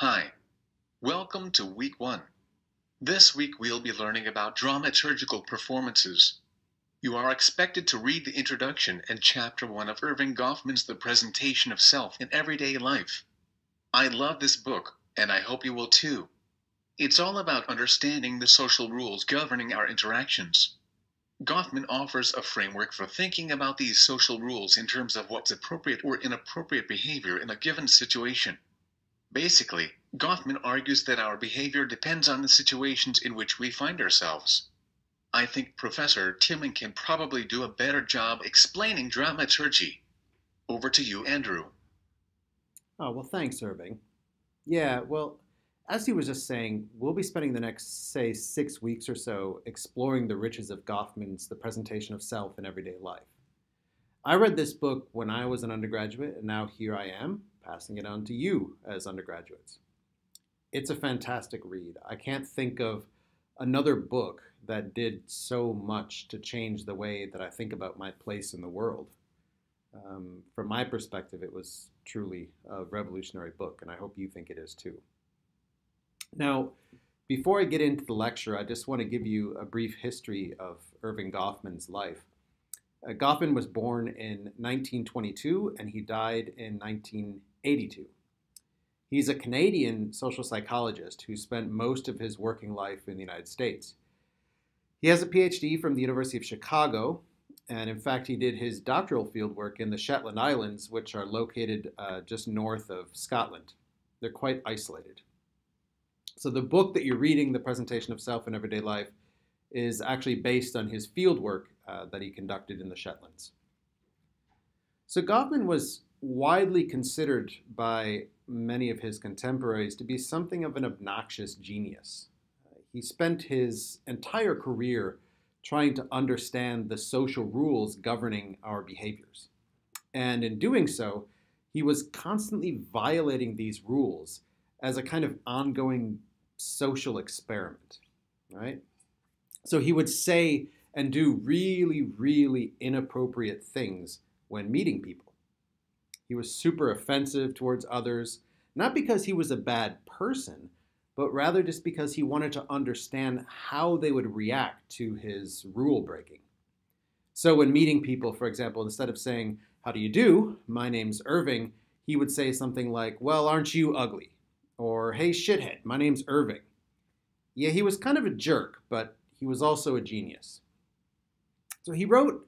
Hi, welcome to week one. This week we'll be learning about dramaturgical performances. You are expected to read the introduction and chapter one of Erving Goffman's The Presentation of Self in Everyday Life. I love this book, and I hope you will too. It's all about understanding the social rules governing our interactions. Goffman offers a framework for thinking about these social rules in terms of what's appropriate or inappropriate behavior in a given situation. Basically, Goffman argues that our behavior depends on the situations in which we find ourselves. I think Professor Timming can probably do a better job explaining dramaturgy. Over to you, Andrew. Oh, well, thanks, Irving. Yeah, well, as he was just saying, we'll be spending the next, say, six weeks or so exploring the riches of Goffman's The Presentation of Self in Everyday Life. I read this book when I was an undergraduate, and now here I am, passing it on to you as undergraduates. It's a fantastic read. I can't think of another book that did so much to change the way that I think about my place in the world. Um, from my perspective, it was truly a revolutionary book, and I hope you think it is too. Now, before I get into the lecture, I just want to give you a brief history of Erving Goffman's life. Uh, Goffman was born in 1922 and he died in 1982. He's a Canadian social psychologist who spent most of his working life in the United States. He has a PhD from the University of Chicago, and in fact, he did his doctoral fieldwork in the Shetland Islands, which are located uh, just north of Scotland. They're quite isolated. So, the book that you're reading, The Presentation of Self in Everyday Life, is actually based on his fieldwork uh, that he conducted in the Shetlands. So, Goffman was widely considered by many of his contemporaries to be something of an obnoxious genius. He spent his entire career trying to understand the social rules governing our behaviors. And in doing so, he was constantly violating these rules as a kind of ongoing social experiment, right? So he would say and do really, really inappropriate things when meeting people. He was super offensive towards others, not because he was a bad person, but rather just because he wanted to understand how they would react to his rule breaking. So when meeting people, for example, instead of saying, How do you do? My name's Erving, he would say something like, Well, aren't you ugly? Or, Hey, shithead, my name's Erving. Yeah, he was kind of a jerk, but he was also a genius. So he wrote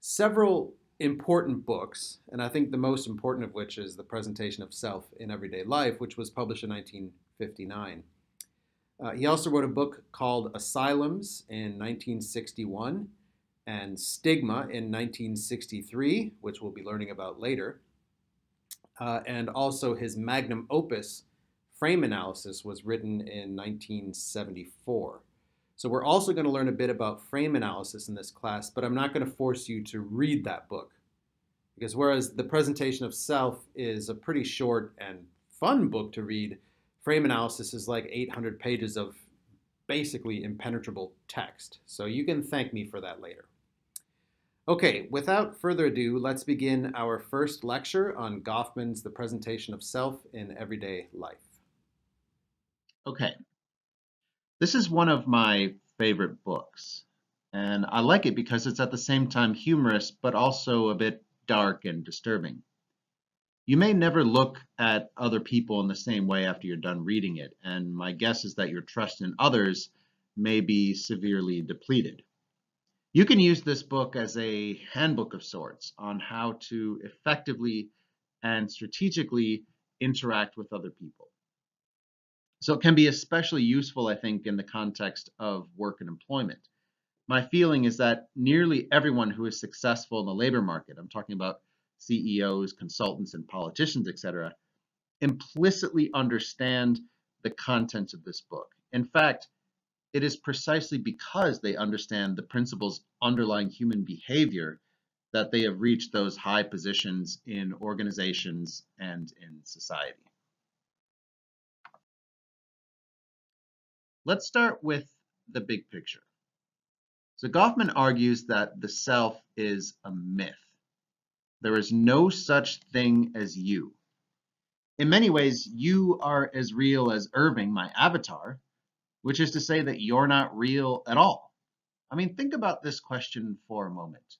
several important books, and I think the most important of which is The Presentation of Self in Everyday Life, which was published in 1959. Uh, he also wrote a book called Asylums in 1961 and Stigma in 1963, which we'll be learning about later. Uh, and also his magnum opus, Frame Analysis, was written in 1974. So we're also going to learn a bit about frame analysis in this class, but I'm not going to force you to read that book. Because whereas the presentation of self is a pretty short and fun book to read, frame analysis is like 800 pages of basically impenetrable text. So you can thank me for that later. Okay, without further ado, let's begin our first lecture on Goffman's The Presentation of Self in Everyday Life. Okay, this is one of my favorite books, and I like it because it's at the same time humorous but also a bit dark and disturbing. You may never look at other people in the same way after you're done reading it, and my guess is that your trust in others may be severely depleted. You can use this book as a handbook of sorts on how to effectively and strategically interact with other people. So it can be especially useful, I think, in the context of work and employment. My feeling is that nearly everyone who is successful in the labor market, I'm talking about CEOs, consultants, and politicians, etc., implicitly understand the contents of this book. In fact, it is precisely because they understand the principles underlying human behavior that they have reached those high positions in organizations and in society. Let's start with the big picture. So Goffman argues that the self is a myth. There is no such thing as you. In many ways, you are as real as Irving, my avatar, which is to say that you're not real at all. I mean, think about this question for a moment.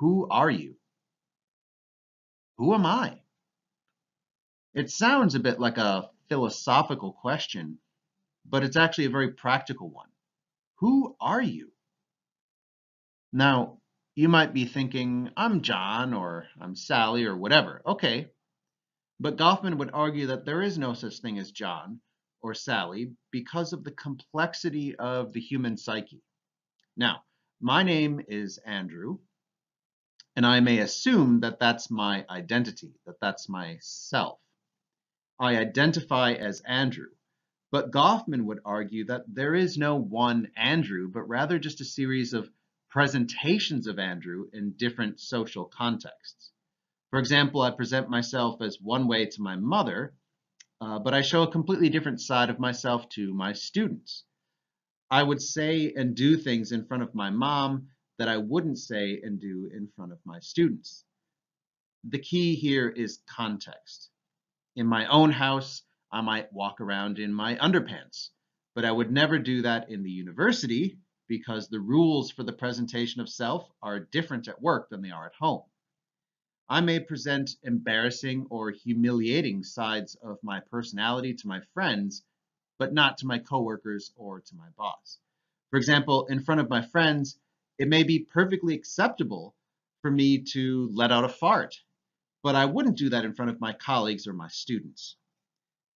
Who are you? Who am I? It sounds a bit like a philosophical question, but it's actually a very practical one. Who are you? Now, you might be thinking, I'm John or I'm Sally or whatever. Okay. But Goffman would argue that there is no such thing as John or Sally because of the complexity of the human psyche. Now, my name is Andrew, and I may assume that that's my identity, that that's my self. I identify as Andrew, but Goffman would argue that there is no one Andrew, but rather just a series of presentations of Andrew in different social contexts. For example, I present myself as one way to my mother, uh, but I show a completely different side of myself to my students. I would say and do things in front of my mom that I wouldn't say and do in front of my students. The key here is context. In my own house, I might walk around in my underpants, but I would never do that in the university because the rules for the presentation of self are different at work than they are at home. I may present embarrassing or humiliating sides of my personality to my friends but not to my coworkers or to my boss. For example, in front of my friends, it may be perfectly acceptable for me to let out a fart, but I wouldn't do that in front of my colleagues or my students.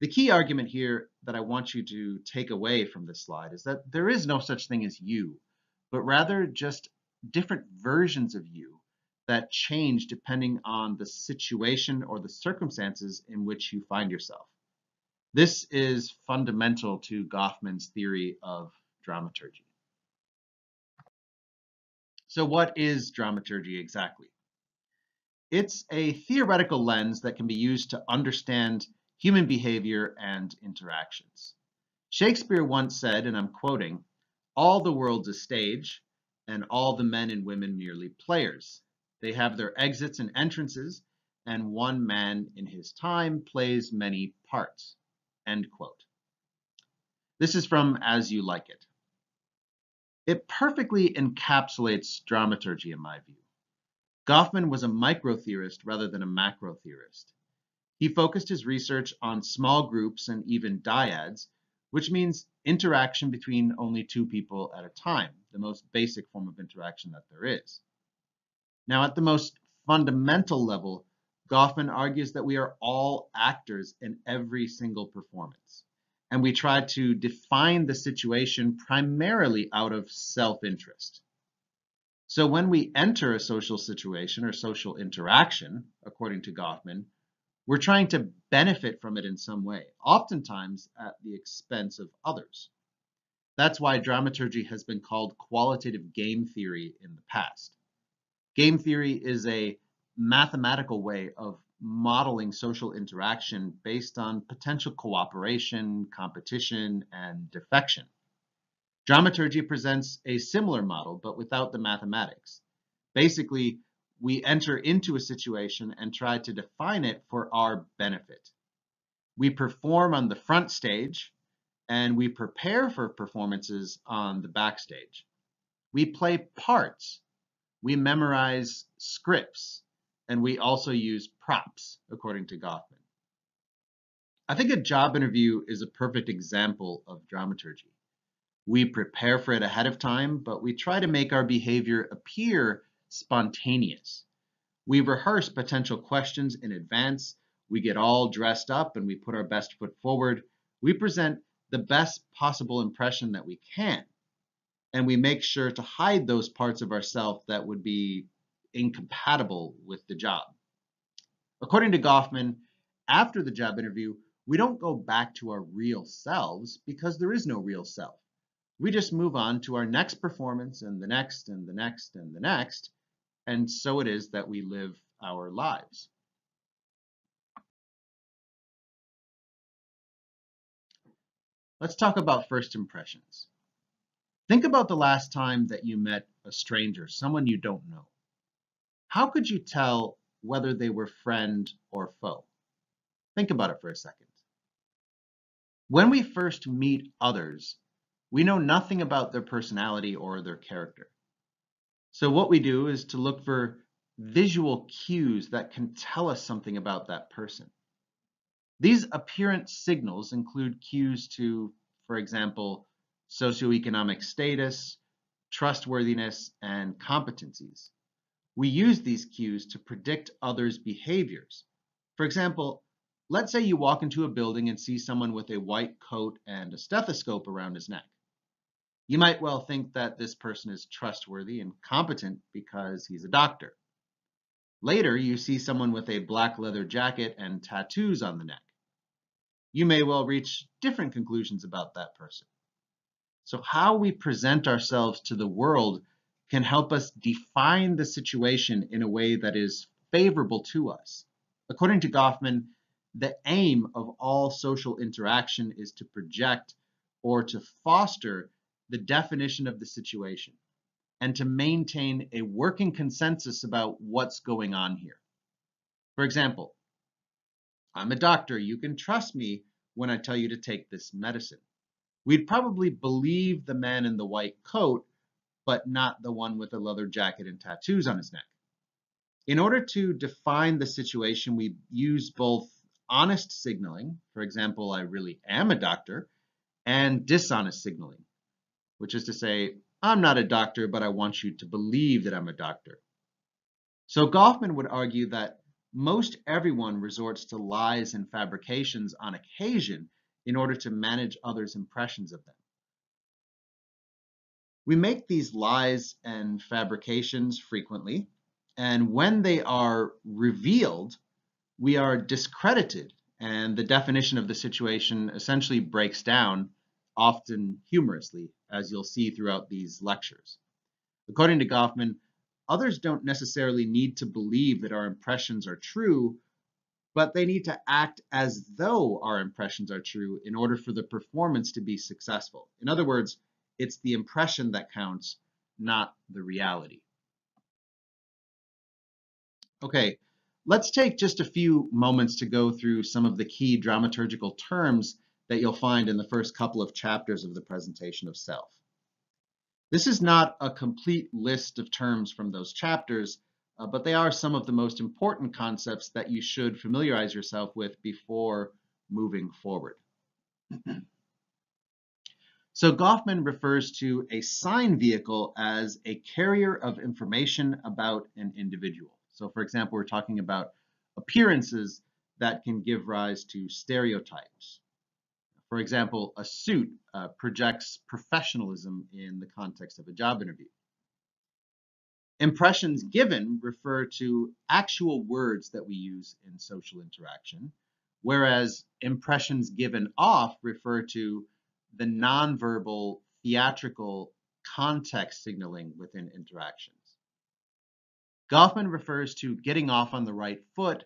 The key argument here that I want you to take away from this slide is that there is no such thing as you, but rather just different versions of you that change depending on the situation or the circumstances in which you find yourself. This is fundamental to Goffman's theory of dramaturgy. So what is dramaturgy exactly? It's a theoretical lens that can be used to understand human behavior and interactions. Shakespeare once said, and I'm quoting, all the world's a stage, and all the men and women merely players. They have their exits and entrances, and one man in his time plays many parts. End quote. This is from As You Like It. It perfectly encapsulates dramaturgy in my view. Goffman was a micro-theorist rather than a macro-theorist. He focused his research on small groups and even dyads, which means interaction between only two people at a time, the most basic form of interaction that there is. Now, at the most fundamental level, Goffman argues that we are all actors in every single performance. And we try to define the situation primarily out of self-interest. So when we enter a social situation or social interaction, according to Goffman, we're trying to benefit from it in some way, oftentimes at the expense of others. That's why dramaturgy has been called qualitative game theory in the past. Game theory is a mathematical way of modeling social interaction based on potential cooperation, competition, and defection. Dramaturgy presents a similar model, but without the mathematics. Basically, we enter into a situation and try to define it for our benefit. We perform on the front stage, and we prepare for performances on the backstage. We play parts. We memorize scripts and we also use props, according to Goffman. I think a job interview is a perfect example of dramaturgy. We prepare for it ahead of time, but we try to make our behavior appear spontaneous. We rehearse potential questions in advance. We get all dressed up and we put our best foot forward. We present the best possible impression that we can. And we make sure to hide those parts of ourselves that would be incompatible with the job. According to Goffman, after the job interview, we don't go back to our real selves because there is no real self. We just move on to our next performance and the next and the next and the next. And so it is that we live our lives. Let's talk about first impressions. Think about the last time that you met a stranger, someone you don't know. How could you tell whether they were friend or foe? Think about it for a second. When we first meet others, we know nothing about their personality or their character. So what we do is to look for visual cues that can tell us something about that person. These appearance signals include cues to, for example, socioeconomic status, trustworthiness, and competencies. We use these cues to predict others' behaviors. For example, let's say you walk into a building and see someone with a white coat and a stethoscope around his neck. You might well think that this person is trustworthy and competent because he's a doctor. Later, you see someone with a black leather jacket and tattoos on the neck. You may well reach different conclusions about that person. So how we present ourselves to the world can help us define the situation in a way that is favorable to us. According to Goffman, the aim of all social interaction is to project or to foster the definition of the situation and to maintain a working consensus about what's going on here. For example, I'm a doctor. You can trust me when I tell you to take this medicine. We'd probably believe the man in the white coat, but not the one with the leather jacket and tattoos on his neck. In order to define the situation, we use both honest signaling, for example, I really am a doctor, and dishonest signaling, which is to say, I'm not a doctor, but I want you to believe that I'm a doctor. So Goffman would argue that most everyone resorts to lies and fabrications on occasion in order to manage others' impressions of them. We make these lies and fabrications frequently, and when they are revealed, we are discredited, and the definition of the situation essentially breaks down often humorously, as you'll see throughout these lectures. According to Goffman, others don't necessarily need to believe that our impressions are true, but they need to act as though our impressions are true in order for the performance to be successful. In other words, it's the impression that counts, not the reality. Okay, let's take just a few moments to go through some of the key dramaturgical terms that you'll find in the first couple of chapters of the presentation of self. This is not a complete list of terms from those chapters, uh, but they are some of the most important concepts that you should familiarize yourself with before moving forward. so Goffman refers to a sign vehicle as a carrier of information about an individual. So for example, we're talking about appearances that can give rise to stereotypes. For example, a suit uh, projects professionalism in the context of a job interview. Impressions given refer to actual words that we use in social interaction, whereas impressions given off refer to the nonverbal theatrical context signaling within interactions. Goffman refers to getting off on the right foot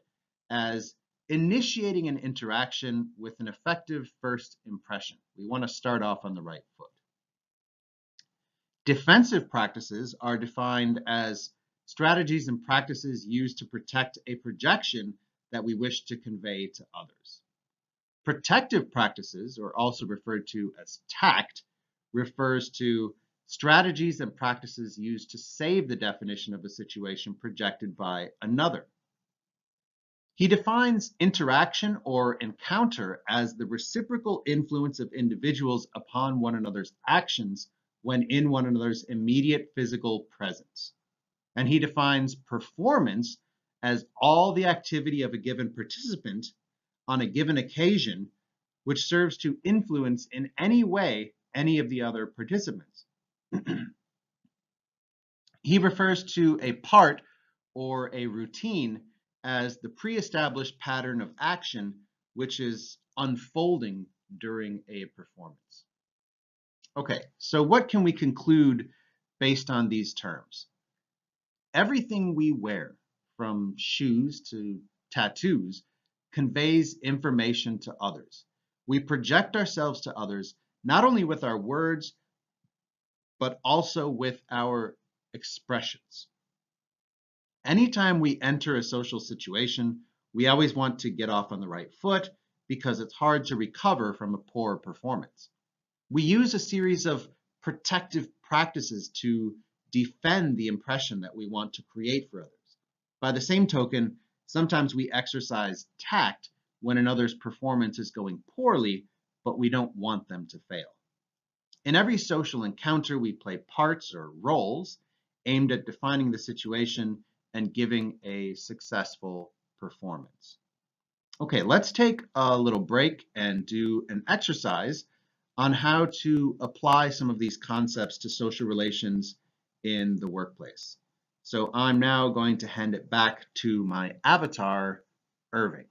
as initiating an interaction with an effective first impression. We want to start off on the right foot. Defensive practices are defined as strategies and practices used to protect a projection that we wish to convey to others. Protective practices, or also referred to as tact, refers to strategies and practices used to save the definition of a situation projected by another. He defines interaction or encounter as the reciprocal influence of individuals upon one another's actions when in one another's immediate physical presence. And he defines performance as all the activity of a given participant on a given occasion which serves to influence in any way any of the other participants. he refers to a part or a routine as the pre-established pattern of action which is unfolding during a performance. Okay, so what can we conclude based on these terms? Everything we wear, from shoes to tattoos, conveys information to others. We project ourselves to others not only with our words, but also with our expressions. Anytime we enter a social situation, We always want to get off on the right foot because it's hard to recover from a poor performance. We use a series of protective practices to defend the impression that we want to create for others. By the same token, sometimes we exercise tact when another's performance is going poorly, but we don't want them to fail. In every social encounter, we play parts or roles aimed at defining the situation and giving a successful performance. Okay, let's take a little break and do an exercise on how to apply some of these concepts to social relations in the workplace. So I'm now going to hand it back to my avatar, Irving.